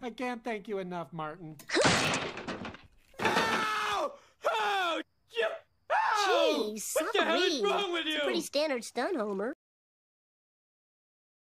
I can't thank you enough, Martin. Ow! Oh! Ow! Jeez, What the hell is wrong with you? It's a pretty standard stun, Homer.